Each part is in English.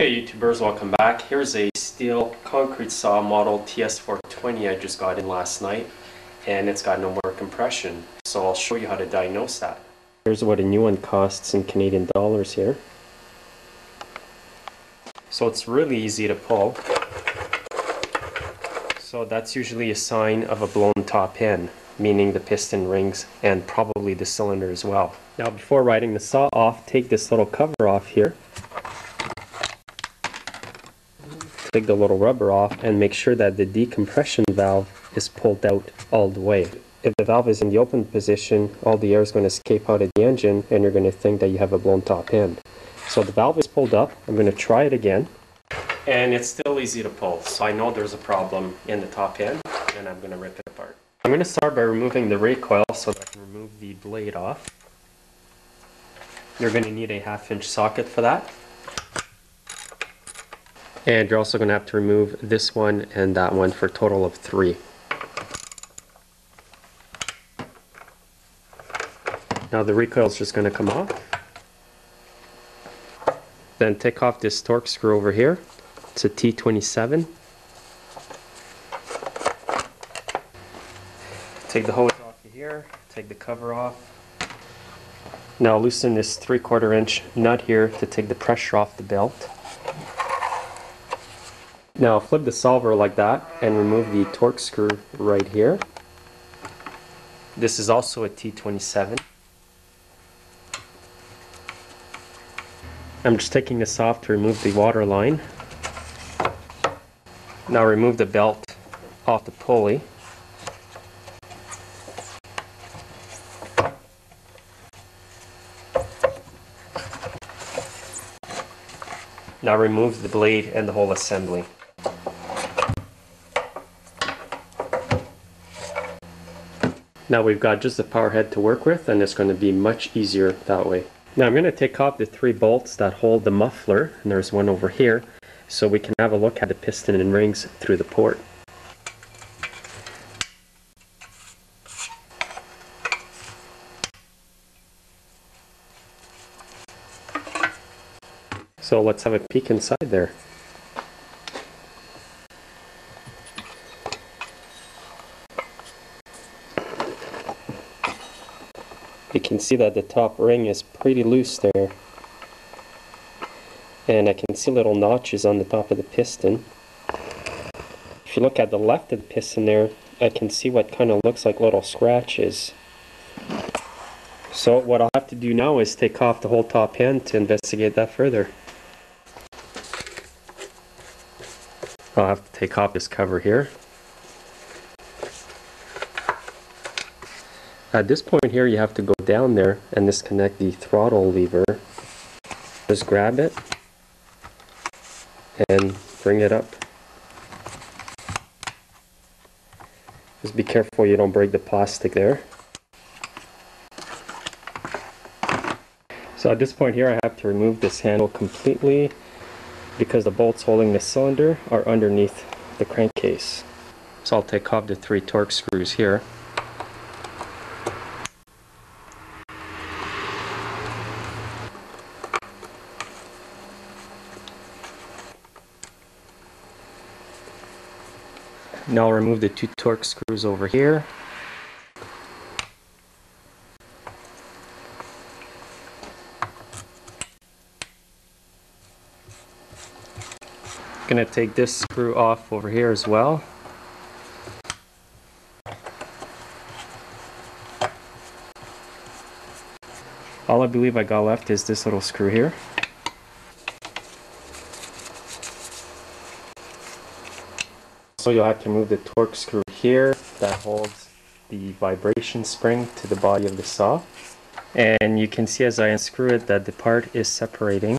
Hey YouTubers, welcome back. Here's a Stihl concrete saw model TS420 I just got in last night and it's got no more compression. So I'll show you how to diagnose that. Here's what a new one costs in Canadian dollars here. So it's really easy to pull. So that's usually a sign of a blown top end, meaning the piston rings and probably the cylinder as well. Now before riding the saw off, take this little cover off here. Take the little rubber off and make sure that the decompression valve is pulled out all the way. If the valve is in the open position, all the air is going to escape out of the engine and you're going to think that you have a blown top end. So the valve is pulled up. I'm going to try it again. And it's still easy to pull. So I know there's a problem in the top end and I'm going to rip it apart. I'm going to start by removing the recoil so that I can remove the blade off. You're going to need a half inch socket for that. And you're also going to have to remove this one and that one for a total of three. Now the recoil is just going to come off. Then take off this Torx screw over here. It's a T27. Take the hose off of here, take the cover off. Now loosen this 3 quarter inch nut here to take the pressure off the belt. Now flip the solver like that and remove the Torx screw right here. This is also a T27. I'm just taking this off to remove the water line. Now remove the belt off the pulley. Now remove the blade and the whole assembly. Now we've got just the power head to work with and it's going to be much easier that way. Now I'm going to take off the three bolts that hold the muffler, and there's one over here, so we can have a look at the piston and rings through the port. So let's have a peek inside there. you see that the top ring is pretty loose there. And I can see little notches on the top of the piston. If you look at the left of the piston there I can see what kind of looks like little scratches. So what I'll have to do now is take off the whole top end to investigate that further. I'll have to take off this cover here At this point here you have to go down there and disconnect the throttle lever. Just grab it and bring it up. Just be careful you don't break the plastic there. So at this point here I have to remove this handle completely because the bolts holding the cylinder are underneath the crankcase. So I'll take off the three Torx screws here. Now I'll remove the two Torx screws over here. Gonna take this screw off over here as well. All I believe I got left is this little screw here. So you'll have to move the Torx screw here that holds the vibration spring to the body of the saw. And you can see as I unscrew it that the part is separating.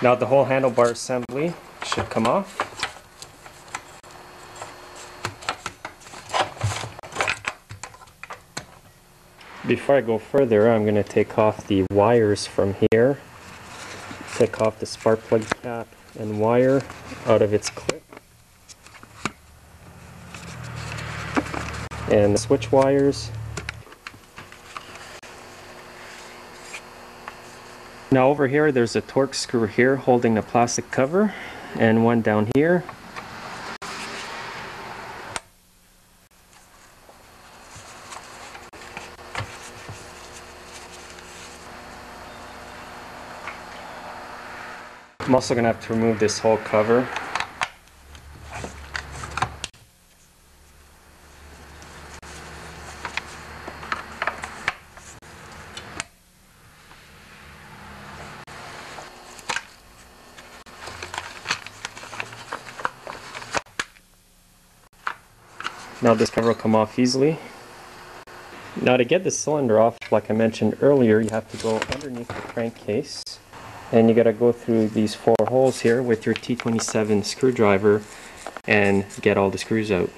Now the whole handlebar assembly should come off. Before I go further, I'm going to take off the wires from here take off the spark plug cap and wire out of its clip. And the switch wires. Now over here there's a Torx screw here holding the plastic cover and one down here I'm also going to have to remove this whole cover Now this cover will come off easily. Now to get the cylinder off, like I mentioned earlier, you have to go underneath the crankcase and you got to go through these four holes here with your T27 screwdriver and get all the screws out.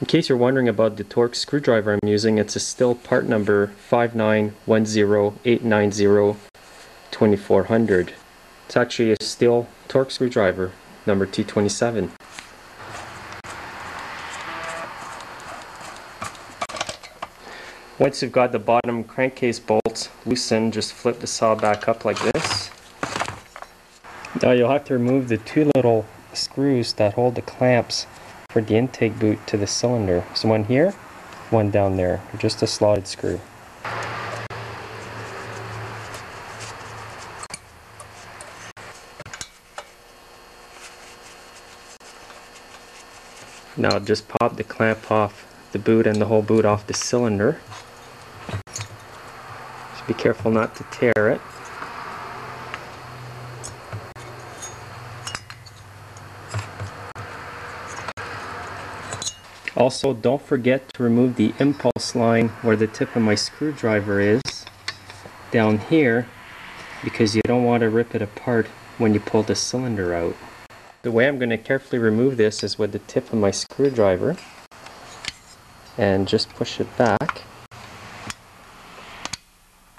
In case you're wondering about the Torx screwdriver I'm using, it's a Stihl part number 59108902400. It's actually a Stihl Torx screwdriver, number T27. Once you've got the bottom crankcase bolts loosened, just flip the saw back up like this. Now you'll have to remove the two little screws that hold the clamps for the intake boot to the cylinder. So one here, one down there, just a slotted screw. Now just pop the clamp off the boot and the whole boot off the cylinder. Just be careful not to tear it. Also, don't forget to remove the impulse line where the tip of my screwdriver is down here because you don't want to rip it apart when you pull the cylinder out. The way I'm going to carefully remove this is with the tip of my screwdriver and just push it back.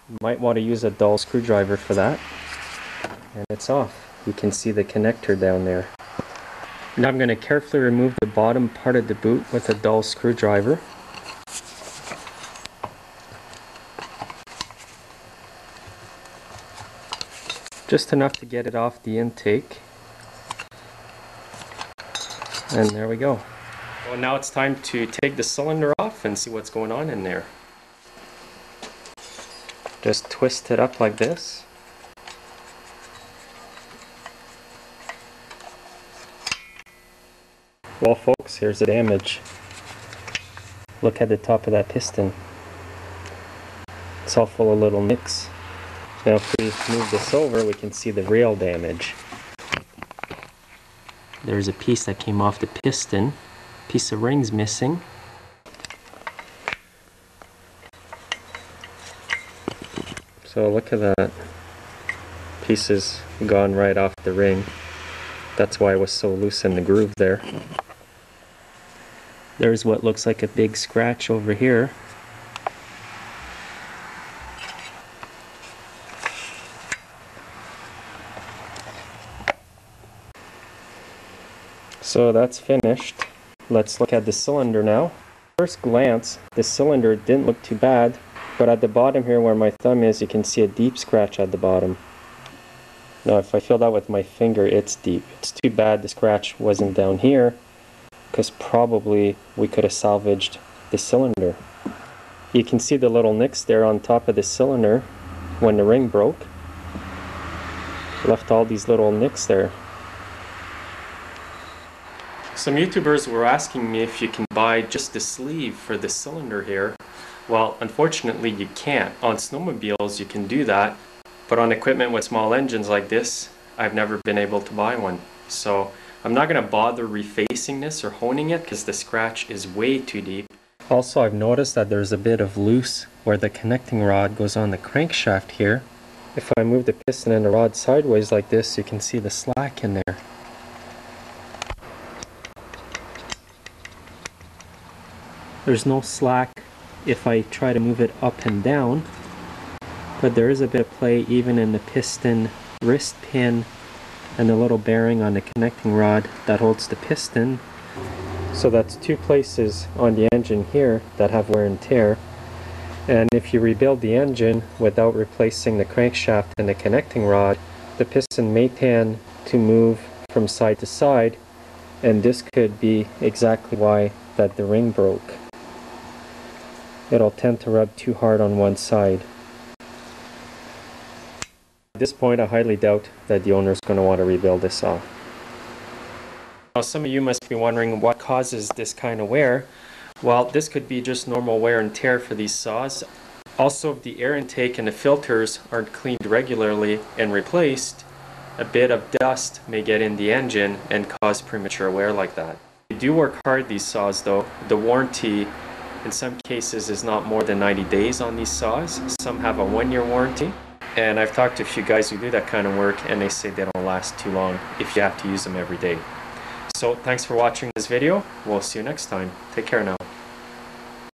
You might want to use a dull screwdriver for that. And it's off. You can see the connector down there. Now I'm going to carefully remove the bottom part of the boot with a dull screwdriver. Just enough to get it off the intake. And there we go. Well now it's time to take the cylinder off and see what's going on in there. Just twist it up like this. Well folks, here's the damage. Look at the top of that piston. It's all full of little nicks. Now if we move this over, we can see the real damage. There's a piece that came off the piston. Piece of ring's missing. So look at that. Piece is gone right off the ring. That's why it was so loose in the groove there. There's what looks like a big scratch over here. So that's finished. Let's look at the cylinder now. First glance, the cylinder didn't look too bad, but at the bottom here where my thumb is, you can see a deep scratch at the bottom. Now if I feel that with my finger, it's deep. It's too bad the scratch wasn't down here, because probably we could have salvaged the cylinder. You can see the little nicks there on top of the cylinder when the ring broke. Left all these little nicks there. Some YouTubers were asking me if you can buy just the sleeve for the cylinder here. Well, unfortunately you can't. On snowmobiles you can do that, but on equipment with small engines like this, I've never been able to buy one. So I'm not going to bother refacing this or honing it because the scratch is way too deep. Also, I've noticed that there's a bit of loose where the connecting rod goes on the crankshaft here. If I move the piston and the rod sideways like this, you can see the slack in there. There's no slack if I try to move it up and down. but there is a bit of play even in the piston wrist pin and the little bearing on the connecting rod that holds the piston. So that's two places on the engine here that have wear and tear. And if you rebuild the engine without replacing the crankshaft and the connecting rod, the piston may tend to move from side to side and this could be exactly why that the ring broke. It'll tend to rub too hard on one side. At this point I highly doubt that the owner is going to want to rebuild this saw. Now some of you must be wondering what causes this kind of wear. Well this could be just normal wear and tear for these saws. Also if the air intake and the filters aren't cleaned regularly and replaced, a bit of dust may get in the engine and cause premature wear like that. They do work hard these saws though. The warranty in some cases is not more than 90 days on these saws. Some have a one year warranty. And I've talked to a few guys who do that kind of work and they say they don't last too long if you have to use them every day. So thanks for watching this video. We'll see you next time. Take care now.